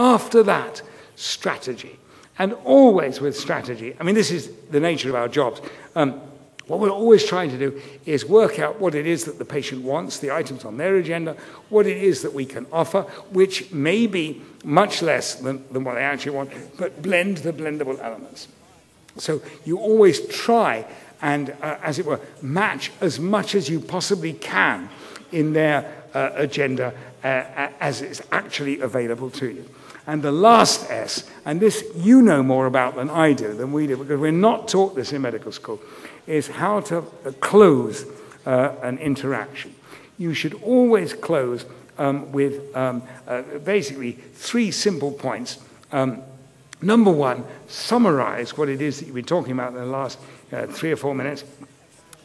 After that, strategy. And always with strategy. I mean, this is the nature of our jobs. Um, what we're always trying to do is work out what it is that the patient wants, the items on their agenda, what it is that we can offer, which may be much less than, than what they actually want, but blend the blendable elements. So you always try and, uh, as it were, match as much as you possibly can in their uh, agenda uh, as is actually available to you. And the last S, and this you know more about than I do, than we do, because we're not taught this in medical school, is how to uh, close uh, an interaction. You should always close um, with um, uh, basically three simple points. Um, number one, summarize what it is that you've been talking about in the last uh, three or four minutes.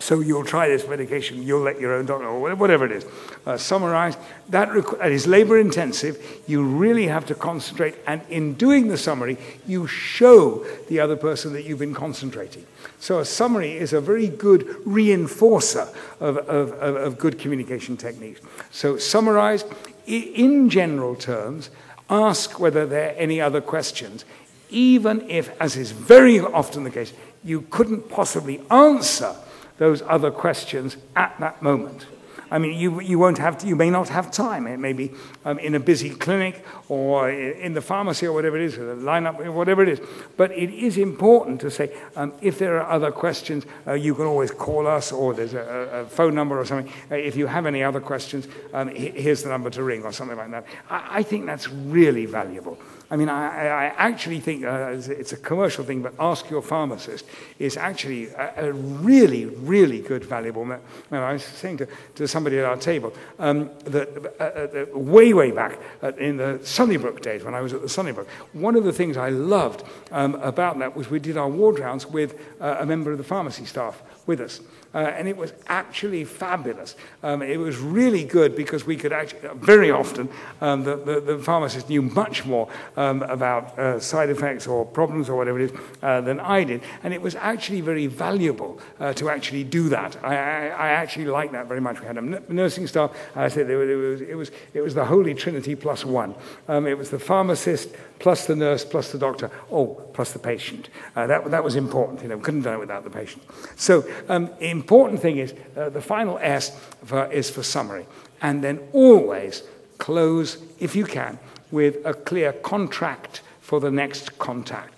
So you'll try this medication, you'll let your own doctor, or whatever it is, uh, summarize. That, that is labor intensive. You really have to concentrate. And in doing the summary, you show the other person that you've been concentrating. So a summary is a very good reinforcer of, of, of, of good communication techniques. So summarize in general terms, ask whether there are any other questions, even if, as is very often the case, you couldn't possibly answer those other questions at that moment. I mean, you, you won't have, to, you may not have time. It may be um, in a busy clinic or in the pharmacy or whatever it is, or the lineup, whatever it is. But it is important to say, um, if there are other questions, uh, you can always call us or there's a, a phone number or something. Uh, if you have any other questions, um, here's the number to ring or something like that. I, I think that's really valuable. I mean, I, I actually think uh, it's a commercial thing, but ask your pharmacist is actually a, a really, really good, valuable. Me- I was saying to, to somebody at our table um, uh, uh, way, way back in the Sunnybrook days, when I was at the Sunnybrook, one of the things I loved um, about that was we did our ward rounds with uh, a member of the pharmacy staff with us. Uh, and it was actually fabulous. Um, it was really good because we could actually, very often, um, the, the, the, pharmacist knew much more um, about uh, side effects or problems or whatever it is uh, than I did. And it was actually very valuable uh, to actually do that. I, I, I actually liked that very much. We had a nursing staff. I said it was, it was, it was the Holy Trinity plus one. Um, it was the pharmacist plus the nurse plus the doctor. Oh, plus the patient. Uh, that, that was important. You know, we couldn't do it without the patient. So um, important thing is uh, the final S for, is for summary. And then always close, if you can, with a clear contract for the next contact.